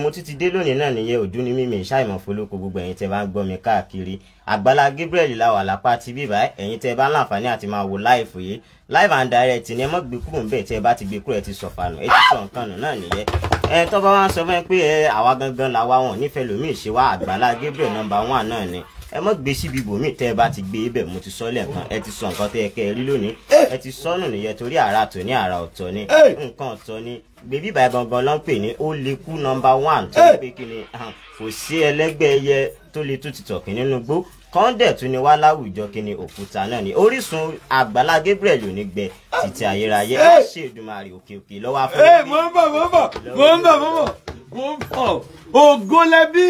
Mo tún ti dé lónìí náà nìyẹn òdú ni mímì ṣàìmọ̀ folóko gbogbo ẹ̀yin tẹ́ bá ń gbọ́ mi káàkiri. Àgbálá gabriel la wà lápá ti bíbá ẹ̀yin tẹ́ bá láǹfààní àti máa wo láìfò yìí. Live and direct ni ẹ mọ̀ gbé kúrò ńbẹ̀ tẹ́ bá ti gbé kúrò ẹ ti sọ̀fànù ẹ ti sọ nǹkan nù náà nìyẹn. Ẹ tó bá wá sọ fún ẹ pé àwa gangan làwa wọn nífẹ̀ẹ́ lómi ìṣe wa àgbálá gabriel nọmba one náà ni ẹ mọ gbé síbi ibòmíì tẹ ẹ bá ti gbé ibẹ̀ mo ti sọ lẹ́ẹ̀kan. Ẹ ti sọ nǹkan tẹ ẹ kẹ ẹ rí lónìí. Ẹ! Ti sọnù nìyẹn torí àrà tó ní àrà ọ̀tọ̀ ni. Nǹkan ọ̀tọ̀ ni. Gbèbí ìbàyẹ gangan ló ń pè ní ó lè kú nọmba one. Tó ń pè kí ni kò sí ẹlẹ́gbẹ́ ẹyẹ tó lè tó ti tọ̀kì nínú gbó kọ́ńdẹ̀ tún ni wá láwùjọ kí ni òkúta náà ni. Orísun àgbàlá gabriel ò ní gbẹ títí ayérayé. Ẹ! Ṣe ìdùnmàrè òkè òkè lọ́wọ́ ẹ! afẹ́fẹ́ mo ń bọ̀ mo ń bọ̀ mo ń bọ̀ mo ń bọ̀ mo ń bọ̀. Ògo lẹbí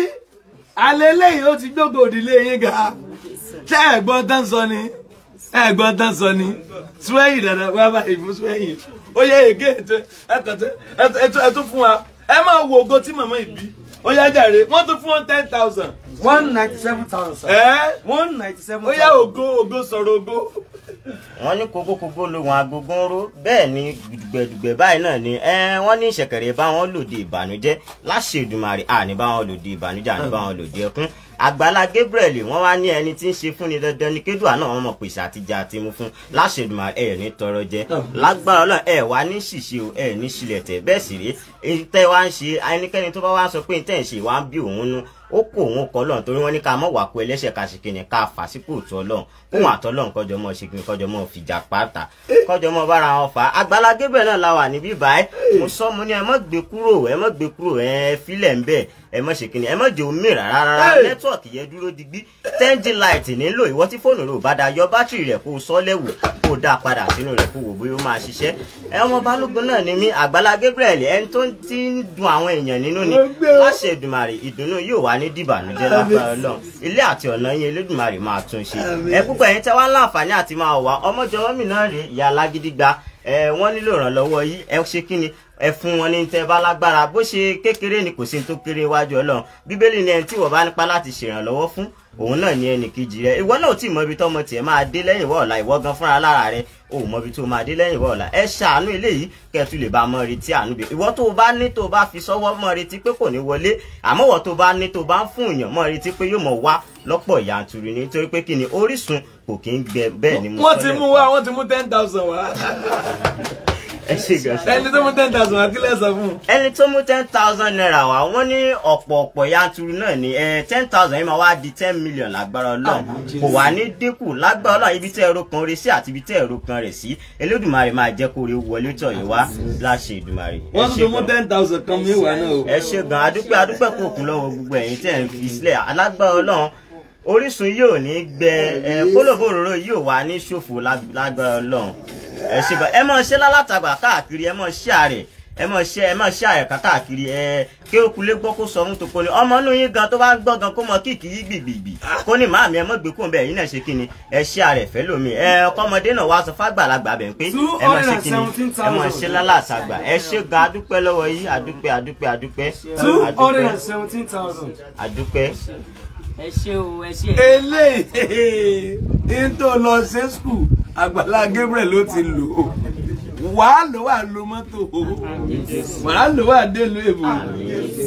alẹ́ lẹ́yìn ó ti gbógo òdìlé yín ga. Ṣé ẹ̀gbọ́n tán sọ ni? Ẹ̀gbọ́n tán sọ ni? Swẹ́yìn dada wá báyìí fún swẹ́yìn ó yẹ èké ètò ẹ̀tọ́ ẹ̀tọ́ fún wa. Ẹ máa wo ògo tí màmá yìí bí. Ó yá jàre wọ́n tún fún wọn ten thousand. One ninety seven thousand. Ẹ́? One ninety seven ó yá ògo ògo sọ̀rọ̀ ògo. Wọ́n ní kókókókó lohun agogo ń ró. Bẹ́ẹ̀ ni dùgbẹ̀dùgbẹ̀ báyìí náà ni wọ́n ní ìṣẹ̀kẹ̀rẹ̀ bá wọn lòdì ìbànújẹ́. Láṣẹ Èdùmàrè wọn lòdì ìbànújẹ́ àní wọn lòdì ẹkún àgbàlá Gabriel wọ́n wá ní ẹni tí ń ṣe fúnni dandan ní kédùá náà wọ́n mọ̀ pèsè àtijọ́ àti mú fún. Láṣẹ Èdùmàrè ẹ ní tọrọ jẹ. Lágbára Ọlọ́run ẹ wá ní ṣìṣe o ẹ ní ṣílẹ̀ tẹ̀. Bẹ́ẹ̀ sì rí tẹ́ wá ń ṣe ẹnikẹ́ni tó bá wá sọ pé tẹ́ ń ṣe wá ń bí òun nú. Ó kó òun kọ lọ́n torí wọ́n ní ká mọ̀ wá kó ẹlẹ́ṣẹ̀ ká ṣe kíni ká fà sípò tó lọ́n òun àtọ́lọ́n kọjọ mọ́ ṣe kíni kọjọ mọ́ fìjà pátá kọjọ mọ́ bára wọn fà á. Àgbàlá Gabriel náà la wà níbí báyìí. Mo sọ mo ní ẹ mọ́ gbé kúrò ẹ mọ́ gbé kúrò ẹ filẹ̀ ń bẹ̀ ẹ mọ́ ṣe kíni ẹ mọ́ jẹ́ omi rárá rárá. Nẹ́tíwọ̀kì yẹn dúró digbí tẹ́ńjì láìtì nílò ìwọ tí fóònù rẹ̀ ò bá da yọ bátìrì rẹ̀ kó o sọ lẹ́wò kó o dá a padà sínú rẹ̀ kó o wò bóyá ó máa ṣiṣẹ́. Ẹ ọmọ balógun náà ni mí Àgbàlá Gabriel ẹni tó ti ń dun àwọn èèyàn nínú ni. Láṣẹ Èdùmàrè ìdùnnú yóò wá ní dìbànújẹ́ lágbára Ọlọ́run. Ilé àti ọ̀nà yín Elédùmarè máa tún ṣe. Ẹ púpọ̀ ẹ̀yin tẹ́ wá láǹfààní àti máa wà ọmọjọ́wọ́ mi náà rèé ìyá alágídígba. Ẹ wọ́n nílò ìrànlọ́wọ́ yìí ẹ ṣe kí ni ẹ fún wọn ní tẹ́ bá lágbára. Bó ṣe kékeré ni kò sí tó kéré iwájú Ọlọ́run. Bíbélì ni ẹni tí wọ́n bá nípa láti ṣèrànlọ́wọ́ fún òun náà ni ẹnì kejì rẹ. Ìwọ náà tí mọ ibi tọmọ tiẹ̀ máa dé lẹ́yìn ìwọ ọ̀la. Ìwọ gan fúnra lára rẹ ò mọ ibi tó máa dé lẹ́yìn ìwọ ọ̀la. Ẹ ṣàánú eléyìí kẹtù lè bá mọ retí àánú bẹ ìwọ tó o bá ní tó o bá fi sọ́wọ́ mọ retí pé kò ní wọlé. Àmọ́ ìwọ tó o bá ní tó o bá ń fún èèyàn mọ retí pé yóò mọ wá lọ́pọ̀ yanturu nítorí pé kí ni? Orísun kò kí ń gbẹ bẹ́ẹ̀ ni mo wọ́n sọ ti lẹ́ẹ̀kan. mú wá wọ́n ti mú ten thousand wá (laughs) ẹ ṣe sa. ẹni tó mú ten thousand wá kí lẹ sọ fún un. ẹni tó mú ten thousand naira wá wọ́n ní ọ̀pọ̀ ọ̀pọ̀ yanturu náà ni ten thousand yìí máa wá di ten million lágbára ọlọ́run kò wá ní dínkù lágbára ọlọ́run ibi tẹ́ ẹ̀rọ kan rẹ̀ sí àti ibi tẹ́ ẹ̀rọ kan rẹ̀ sí Elédùmarè máa jẹ́ kó rí wọlé tọ̀ yín wá láṣẹ Èdùmarè. Ẹ wọ́n tún mú ten thousand kan mí wá náà o. ẹ ṣe gan adúpẹ́ adúpẹ́ kò kún lọ́wọ́ gbogbo ẹ̀yin tẹ́ ẹ̀ fi sílẹ̀ alágbára ọlọ́run orísun yóò ní gbẹ ẹ kólóbó òróró yóò wá ní ṣòfò lág- lágbára ọlọ́run ẹ ṣe gan ẹ mọ ṣe lálátàgbà káàkiri ẹ mọ ṣe àrẹ ẹ mọ ṣe ẹ mọ ṣe àrẹ káàkiri ẹ kí ó kulé gbọ́ kó sọ fún toko ni ọmọ inú yín gan tó bá gbọ́ gan kó mọ kíkì yí gbìgbìgbì kó ní màámi ẹ mọ gbé kóun bẹ́ẹ̀ yín náà ṣe kí ni ẹ ṣe àrẹ fẹ́ lómi. Ẹ ọkọmọdé náà wá sọ fágbàlagbà bẹ̀ ń pé ẹ mọ ṣe kí ni ẹ mọ ṣe lálátàgbà ẹ ṣe gan adúpẹ́ lọ́wọ́ yìí adúpẹ́ adúpẹ́ adúpẹ́ two hundred adúpẹ́ ẹ ṣé o ẹ eléyìí tó lọ ṣe skul àgbàlá Gabriel ló ti lò ó. Wàá lò wà lo mọ́tò wàá lò wà délùú èbò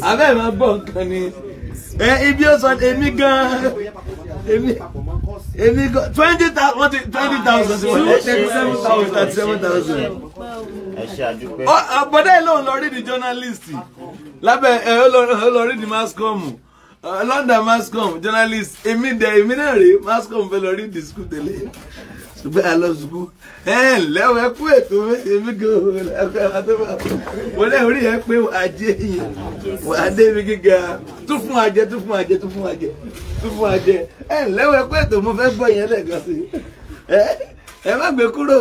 abẹ́ máa gbọ́ nǹkan ni. Ẹ ibi ó sọ èmi gan èmi èmi gan twenty thousand twenty thousand sí wọ́n thirty seven thousand. Thirty seven thousand bọ́dá yìí lòun lọ rí di journalist. Lábẹ́ ẹ ó lọ- rí di mascom. London mascom journalist. Èmi dẹ̀ èmi náà rèé mascom fẹ́ lọ rí di school tẹ́lẹ̀ ṣùgbọ́n a lọ school ẹ ẹ lẹ́wọ̀ ẹ kú ètò èmi gan ẹ̀ka tó bá wọ́n lẹ́ orí ẹ pé jẹ́ yìí wàá dé ibi gíga. Tún fún ajẹ tún fún ajẹ tún fún ajẹ tún fún ajẹ ẹ lẹ́wọ̀ ẹ kú ètò mo fẹ́ gbọ́ yẹn lẹ́ẹ̀kan sí ẹ ẹ má gbé kúrò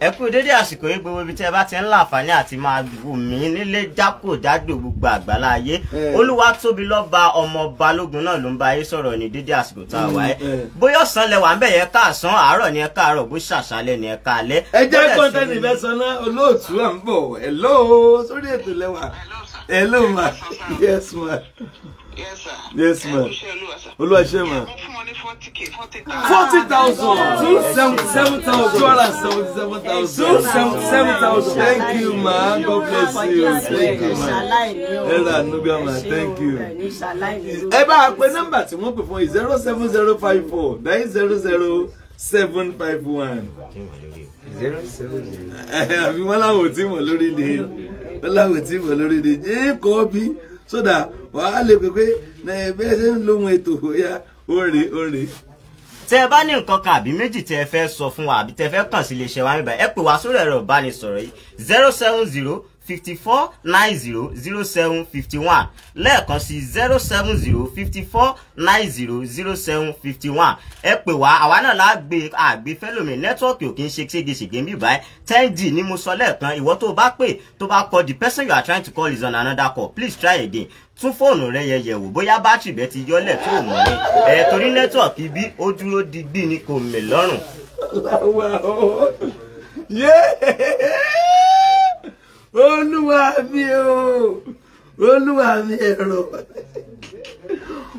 ẹ kú dédé àsìkò yìí gbogbo ibi tí ẹ bá ti ń láǹfààní àti máa wù mí nílé jákòjádò gbogbo àgbálá ayé. Olúwa tóbi lọ́ba ọmọ balógun náà ló ń bá ayé sọ̀rọ̀ ní dédé àsìkò tá a wà ẹ́. Bóyá ọ̀sán lẹwà ń bẹ̀ yẹ káàsán àárọ̀ ni ẹ káàárọ̀ bó ṣàṣálẹ̀ ni ẹ káalẹ́. ẹ jẹ́ ìṣòro- ìfẹ́ sọ náà olóòtú à ń bọ̀. Hello sórí ètò lẹ́wà hello ma. Yes ma Yes, sir. Yes, Olúwa, ṣe ma. Forty thousand. Two seventy seven two thousand. hundred and seventy seven Two thousand. seventy seven thousand. thank you ma god bless you thank you ma ẹ ra nuga ma thank you. ẹ bá a pe nọ́mbà tí wọ́n pè fún yìí zero seven zero five four nine zero zero seven five one. (laughs) àbí wọn làwọn ò tí mọ̀ lórí ni wọn làwọn ò tí mọ̀ lórí ni jẹ́ kọ́ bí sódà wàá lè pè pé bẹ́ẹ̀ ṣe ń lóhun ètò ya òrè òrè. tẹ ẹ bá ní nǹkan kan àbí méjì tẹ ẹ fẹ́ sọ fún wa àbí tẹ ẹ fẹ́ kàn sí iléeṣẹ́ wa níbẹ̀ ẹ pè wá sórí ẹ̀rọ ìbánisọ̀rọ̀ yìí zero seven zero fifty four nine zero zero seven fifty one lẹ́ẹ̀kan sí zero seven zero fifty four nine zero zero seven fifty one ẹ pè wá àwa náà la gbé àgbé fẹ́lòmí nẹ́tíwọ́ọ̀kì ò ṣe ségesège ń bì báyìí ten g ni mo sọ lẹ́ẹ̀kan ìwọ tó o bá pè tó bá kọ the person you are trying to call is on another call please try again tún fóònù rẹ yẹ yẹ̀wò bóyá bátìrì bẹ ti yọlẹ̀ tó o mọ̀ ní ẹ̀ torí nẹ́tíwọ̀kì bí ó dúró digbí ni kò mè lọ́rùn. Olúwa o. Yé! Olúwa mi o. Olúwa mi ẹ̀rọ.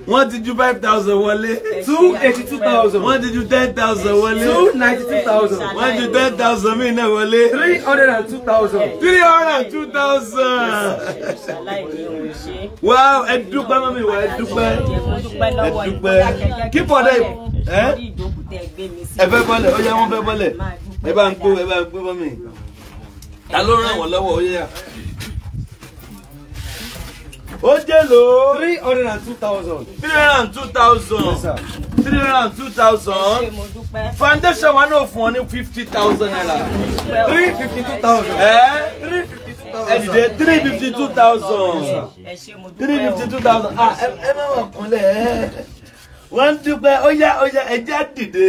Wọ́n ti ju five thousand wọlé. Two eighty two thousand. Wọ́n ti ju ten thousand wọlé. Two ninety two thousand. Wọ́n ju ten thousand mí náà wọlé. Three hundred and two thousand. Three hundred and two thousand. Wow! Ẹ dúpẹ́ mọ́ mi wá ẹ dúpẹ́. Ẹ dúpẹ́. On them. Eh? Ẹ fẹ́ bọ́lẹ̀, ó yá wọ́n fẹ́ bọ́lẹ̀. Ẹ bá ń gbó, ẹ bá ń gbó mọ́ mi. Ta ló ràn wọ́n lọ́wọ́? Ó yá. Ó jẹ́ lò ó. Three hundred and two thousand. three hundred and two thousand. Three hundred and two thousand. foundation wa náà fún ọ ní fifty thousand naira. Three fifty two thousand. ẹ Three fifty two ẹ thousand. dìde three fifty two thousand. three fifty two thousand. ah ẹ ẹ má wà kúnlẹ̀ ẹ. wọ́n dúpẹ́ ó yá ó yá ẹja dìde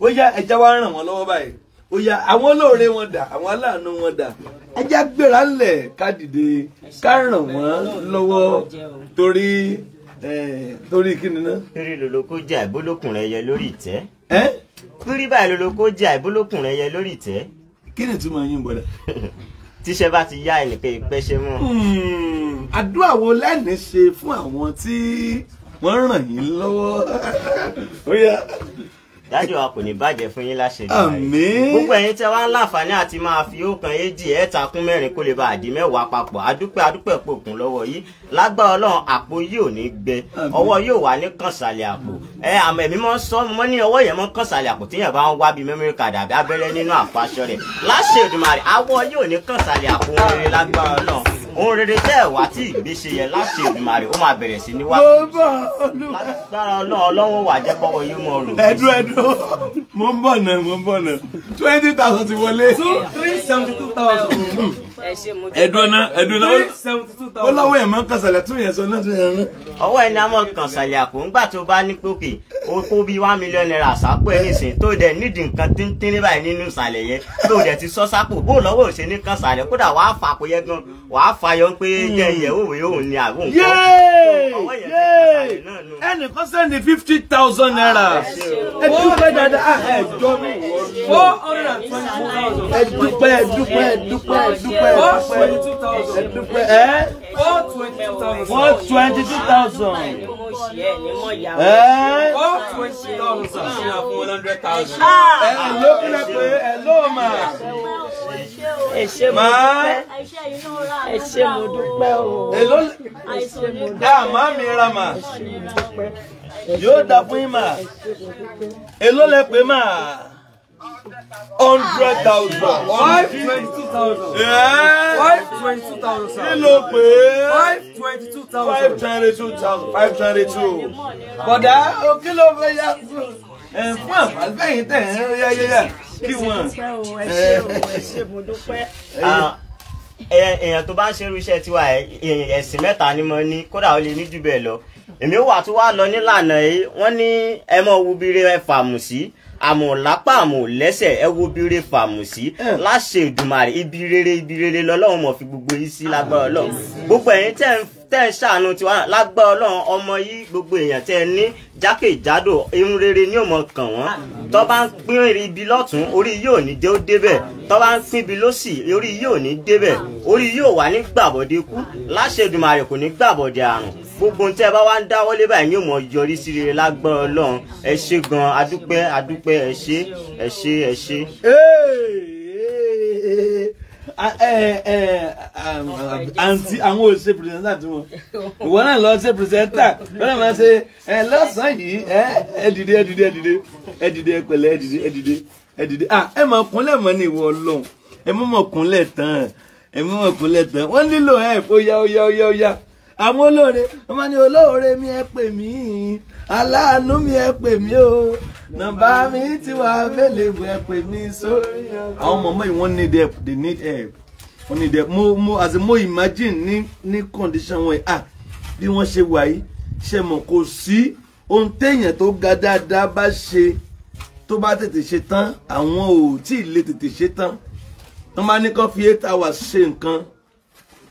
ó yá ẹja wa ràn wọ́n lọ́wọ́ báyìí ó yá àwọn olóore wọn dà àwọn aláàánú wọn dà ẹja gbéra ńlẹ̀ ká dìde ká ràn wọ́n lọ́wọ́ torí eh, torí kí ni ná. pírí lolóko jẹ àìbólókùn rẹ yẹ lórí ìtẹ́ ẹ́ pírí báyìí lolóko jẹ àìbólókùn rẹ yẹ lórí ìtẹ́ kí ni túmọ̀ yín bọ̀dà. (laughs) tíṣẹ́ bá ti yá ẹnìkan ìpẹ́ṣẹ́ mọ́. Hmm, àdúrà wo lẹ́ni ṣe fún àwọn tí wọ́n ràn yín lọ́wọ́ (laughs) dájú wa kò ní bàjẹ́ fún yín láṣẹ Àmín. gbogbo ẹ̀yin tẹ́ wá ń láǹfààní àti máa fi ọ̀kan èjì ẹ̀ta kún mẹ́rin kó lè bá àdí mẹ́wàá papọ̀. Adúpẹ́ adúpẹ́ pòkun lọ́wọ́ yìí lágbára ọlọ́run àpò yìí ò ní gbẹ. Ọwọ́ yóò wà ní kànsálẹ̀ àpò. Ẹ àmọ́ ẹ̀mí mọ́ sọ mọ́ ní ọwọ́ yẹn mọ́ kànsálẹ̀ àpò tíyẹn bá ń wá bíi memory card àbí abẹ́rẹ́ nínú àpò aṣọ rẹ̀. Láṣẹ Èdùmàrè àwọ̀ yóò ní kànsálẹ̀ àpò ohun rere lágbára ọlọ́run ohun rere tẹ́ ẹ̀ wá tí ìgbésẹ̀ yẹn láṣẹ Èdùmàrè ó máa bẹ̀rẹ̀ sí ní wá. Lágbára ọlọ́run ọlọ́run wà jẹ́ kọ́wọ́ yóò mọ̀ rò ẹdun ẹdun mo ń bọ̀ náà mo ń bọ̀ náà. Twenty thousand ti wọlé. Two three seventy two thousand. (laughs) náà náà seventy two ó lọ́wọ́ ẹ̀ máa ń kàṣàlẹ̀ tún yẹn sọ náà tún yẹn rán. ọwọ́ ẹni a mọ̀ kàn sàlẹ̀ àpò ńgbà tó bá ní pókè ó kó bí one million naira sápò ẹ̀ nísìnyí tó dẹ̀ nídìí nǹkan tíntín ní báyìí nínú ìsàlẹ̀ yẹn tó dẹ̀ ti sọ sápò bó lọ́wọ́ òṣè ní kan sàlẹ̀ kódà wàá fà kó yẹ gan wàá fà yọ pé jẹ́ ìyẹ̀wò òwe òun ni àbò yẹn náà ẹnìkan sẹ́ni fifty thousand naira. Ẹ dúpẹ́ dáadáa. Ẹ jọ mi Four hundred and twenty-two thousand. ẹ dúpẹ́ ẹ dúpẹ́ ẹ dúpẹ́ ẹ dúpẹ́ Four dúpẹ́ ẹ thousand. ẹ Four twenty-two thousand. four twenty two thousand ṣe ẹ Four twenty-two thousand. Ṣé a fún one hundred thousand? ẹ ló kílẹ̀ pé ẹ ló mà ẹ ṣé mo dúpẹ́ ẹ ṣé mo dúpẹ́ o. ẹ ló ẹ àmọ́ mi ra mà yóò dà fún yín mà ẹ ló lẹ pé mà hundred thousand. Five twenty-two thousand. Five twenty-two thousand. kí ló pé? Five twenty-two five thousand. twenty two thousand. Five twenty two bọ̀dá o kí ló fẹ́ yá? Ẹ fún àbálẹ́yìn tẹ̀ ẹ́ yá yá yá. Kí wọ́n. ẹ ṣé mo dúpẹ́. Ah, èèyàn tó bá ń ṣerú iṣẹ́ tiwa ẹ̀sìn mẹ́ta ni mo ní kódà ó lè ní jù bẹ́ẹ̀ lọ. Èmi wà tó wá lọ nílànà yìí wọ́n ní ẹ mọ̀ wo bire ẹ fàmù sí àmọ̀ lápá àmọ̀ lẹ́sẹ̀ ẹ wo bire fàmù sí. Láṣẹ ìdùmarè ibi rere ibi rere lọ́lọ́run mọ̀ fi gbogbo yìí sí lágbára ọlọ́run. Gbogbo ẹ̀yin tẹ́ ń tẹ́ ń ṣàánú tiwa náà. Lágbára ọlọ́run ọmọ yìí gbogbo èèyàn tẹ́ ẹ ní jákèjádò irun rere ní òmò kàn wọ́n. Tó bá ń pín ibi lọ́tún orí yóò ní dé ó débẹ̀ tó bá ń pín ibi lọ́sì orí yóò ní débẹ̀ orí yóò wà ní gbàbọ̀dé kú láṣẹ Èdùmàrè kò ní gbàbọ̀dé àrùn. Gbogbo tí ẹ bá wá ń dáwọ́lé báyìí ní òmò yọrí sí rere. Lágbára ọlọ́run ẹ ṣé gan adúpẹ́ adúpẹ́ ẹ ṣé ẹ ṣé ẹ ṣé. Àǹtí àwọn ò ṣe pìrìsẹ́ńtà tí wọn. Ìwọ náà lọ ṣe pìrìsẹ́ńtà lọ́nà máa ṣe ẹ lọ́sàn-án yìí ẹ ẹ dìde ẹ dìde ẹ dìde. Ẹ dìde ẹ pẹ̀lẹ́ ẹ dìde ẹ dìde ẹ dìde. Ah ẹ máa kúnlẹ̀ mọ́ ní ìwọ ọlọ́run. Ẹ mọ́ mọ́ kúnlẹ̀ tán. Ẹ mọ́ mọ́ kúnlẹ̀ tán. Wọ́n nílò ẹ ó yá ó yá ó yá ó yá. Àwọn olóore wọ́n máa ní olóore mi ẹ pè mí aláàánú mi ẹ pè mí o. Nọ́mbà mi ti wà available ẹ pè mí sórí àwọn mọ̀mọ́ yìí wọ́n need help they need help. Wọ́n need help. Mo mo as mo imagine ní ní condition wọn yìí. Ah bí wọ́n ṣe wà yìí ṣe mọ̀ kò sí ohun téèyàn tó ga dáadáa bá ṣe tó bá tètè ṣe tán àwọn ò tí ì lè tètè ṣe tán. Tó bá ní kó fi eight hours ṣe nǹkan.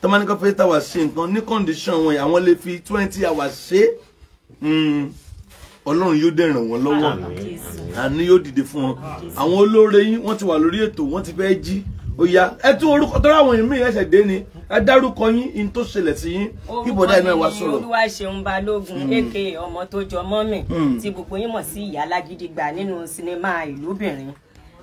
Tó bá ní ṣe nǹkan. Ní condition wọn yìí àwọn lè fi twenty hours ṣe. Mm, ọlọ́run yóò dẹ̀ ràn wọ́n lọ́wọ́. Àní yóò dìde fún wọn. Àwọn olóore yín wọ́n ti wà lórí ètò wọ́n ti fẹ́ jí. Ó yá ẹ tún orúkọ tó ráwọn èèyàn mìíràn ẹsẹ̀ dé ni. Ẹ dárúkọ yín in tó ṣẹlẹ̀ sí yín. Kí bọ̀dá iná wa sọ̀rọ̀. olúwa ṣeun balógun aka ọmọ tó jọ mọ́mì tí gbogbo yín mọ̀ sí ìyá alágídígbà nínú sinimá ìlúbìnrin.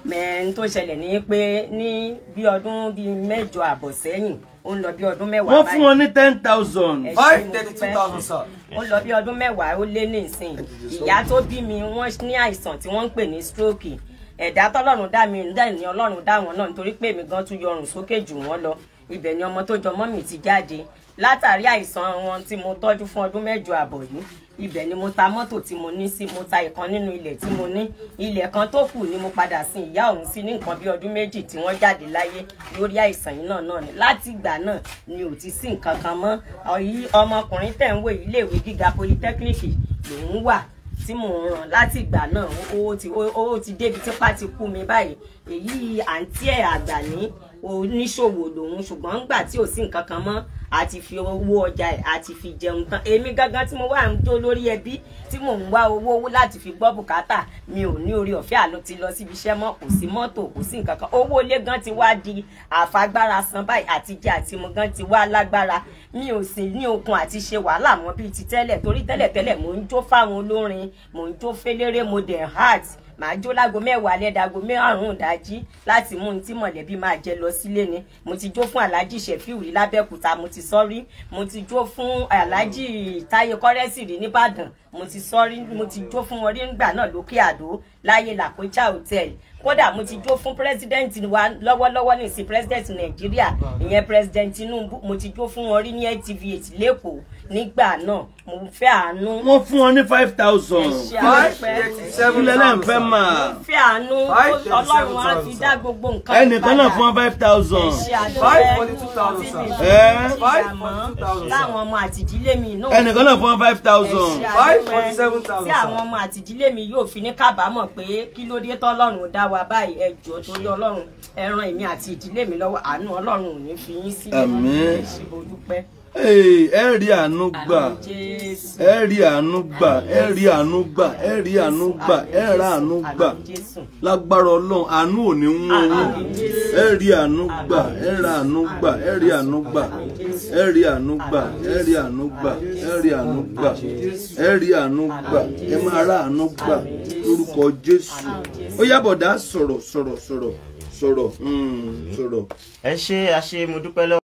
Mẹ́rin tó ṣẹlẹ̀ ní pé ní bí ọdún bíi mẹ́jọ àbọ̀ sẹ́yìn ó ń lọ bí ọdún mẹ́wàá wọ́n fún wọn ní ten thousand. Five mo thirty-two dúpẹ́. thousand, sir. Ó lọ bí ọdún mẹ́wàá ó lé ní ìsìn. Ìyá tó bí mi wọ́n ní àìsàn tí wọ́n ń pè ní stroke. Ẹ̀dá tọ́lọ́run dá mi dá ní ọlọ́run dá wọn náà nítorí pé èmi gan tún yọrùn sókè jù wọ́n lọ. Ibẹ̀ ni ọmọ tó jọ mọ́ mi ti jáde látàrí àìsàn wọn tí mo tọ́jú fún ọdún mẹ́jọ àbọ̀ yìí. Ibẹ̀ ni mo ta mọ́tò tí mo ní sí mo ta ìkan nínú ilẹ̀ tí mo ní. Ilẹ̀ kan tó kù ni mo padà sin ìyá òun sí ní nǹkan bí ọdún méjì tí wọ́n jáde láyé lórí àìsàn yìí náà náà ni. Láti ìgbà náà ni ò ti sí nǹkan kan mọ́. Ọmọkùnrin tẹ̀ ń wò iléèwé gíga polytechnic lòún wà tí mò ń ràn láti ìgbà náà owó ti owó ti débi típá ti kú mi báyìí. Èyí àǹtí ẹ̀ àgbà ní oníṣòwò lòun ṣùgbọ́n ńgbà tí ò sí nǹkan kan mọ́ àti fi owó ọjà ẹ̀ àti fi jẹun tán. Èmi gangan tí mo wà ń jó lórí ẹbí tí mò ń wá owó láti fi gbọ́ bùkátà mi ò ní orí ọ̀fẹ́ àlọ́ ti lọ síbi iṣẹ́ mọ́ kò sí mọ́tò kò sí nǹkan kan. Owó ilé gan ti wá di àfagbára san báyìí àti jẹ àti mu gan ti wá lágbára. Mi ò sì ní okun àti ṣe wàhálà mọ́ bíi ti tẹ́lẹ̀ torí tẹ́lẹ̀ tẹ́lẹ̀ mò ń jó fáwọn olórin mò ń jó féléré mo heart màá jó lágo mẹ́wàá lẹ́dàgò márùn-ún ìdájí láti mú un tí mọ̀lẹ́bí máa jẹ lọ sílé ni. Mo ti jó fún alhaji shefiu rí lábẹ́òkúta mo ti sọ rí. Mo ti jó fún alhaji táyé kọ́rẹ́sì rí nìbàdàn mo ti sọ rí. Mo ti jó fún wọn rí nígbà náà lókè àdó láyé làkójà hotel kódà mo ti jó fún president wa lọ́wọ́lọ́wọ́ ní sí president nàìjíríà ìyẹn president tinubu. Mo ti jó fún wọn rí ní ntv eight lẹ́kọ̀ọ́ nígbà náà. Mo fẹ́ àánú. Wọ́n fún wọn ní five thousand. ilẹ̀ náà ń fẹ́ mà. fẹ́ àánú. Ọlọ́run á fi dá gbogbo nǹkan ẹnìkan náà fún wọn five thousand. Five àdúrà forty-two thousand, táwọn ọmọ àtìdílé mi náà. Ẹnìkan náà fún wọn five thousand. Five forty-seven thousand, tí àwọn ọmọ àtìdílé mi yóò fi ní kábàámọ̀ pé kí ló dé tọ́lọ́run dá wa báyìí ẹ jọ̀ọ́ torí ọlọ́run ẹ ràn èmi àti ìdílé mi lọ́wọ́ àánú ọlọ́run ò ní fi yín sílẹ̀. Ẹ ṣé mo dúpẹ́. Ẹ rí àánú gbà ẹ rí àánú gbà ẹ rí àánú gbà ẹ rí àánú gbà ẹ rà àánú gbà lágbára ọlọ́run àánú ò ní wọ́n yín ẹ rí àánú gbà ẹ rà àánú gbà ẹ rí àánú gbà ẹ rí àánú gbà ẹ rí àánú gbà ẹ rí àánú gbà ẹ rí àánú gbà ẹ máa rà àánú gbà lórúkọ jésù ó yábọ̀dá sọ̀rọ̀ sọ̀rọ̀ sọ̀rọ̀ sọ̀rọ̀ mm, sọ̀rọ̀. ẹ ṣe àṣe mo dúpẹ́ lọ́wọ́.